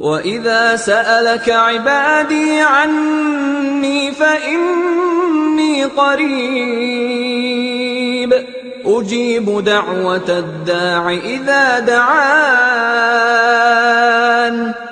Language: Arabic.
وَإِذَا سَأَلَكَ عِبَادِي عَنِّي فَإِنِّي قَرِيبٌ ۖ أُجِيبُ دَعْوَةَ الدَّاعِ إِذَا دعاني